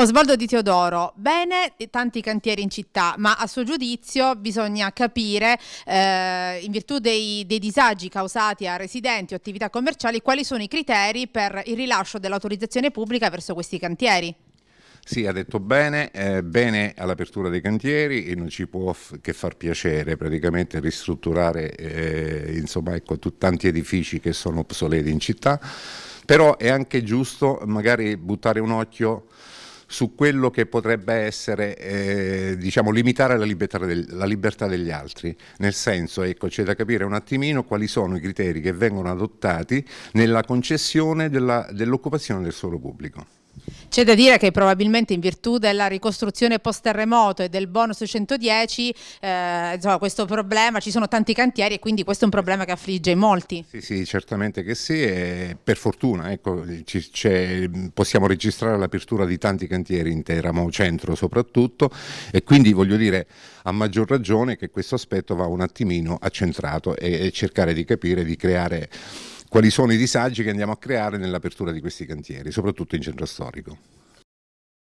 Osvaldo Di Teodoro, bene, tanti cantieri in città, ma a suo giudizio bisogna capire, eh, in virtù dei, dei, disagi causati a residenti o attività commerciali, quali sono i criteri per il rilascio dell'autorizzazione pubblica verso questi cantieri. Sì, ha detto bene, eh, bene all'apertura dei cantieri e non ci può che far piacere praticamente ristrutturare eh, insomma, ecco, tanti edifici che sono obsoleti in città, però è anche giusto magari buttare un occhio su quello che potrebbe essere, eh, diciamo, limitare la libertà, del, la libertà, degli altri. Nel senso, ecco, c'è da capire un attimino quali sono i criteri che vengono adottati nella concessione dell'occupazione del suolo pubblico. C'è da dire che probabilmente in virtù della ricostruzione post terremoto e del bonus 110 eh, insomma, questo problema, ci sono tanti cantieri e quindi questo è un problema che affligge molti. Sì, sì, certamente che sì e per fortuna ecco, possiamo registrare l'apertura di tanti cantieri in Teramo Centro soprattutto e quindi voglio dire a maggior ragione che questo aspetto va un attimino accentrato e, e cercare di capire, di creare quali sono i disagi che andiamo a creare nell'apertura di questi cantieri, soprattutto in centro storico.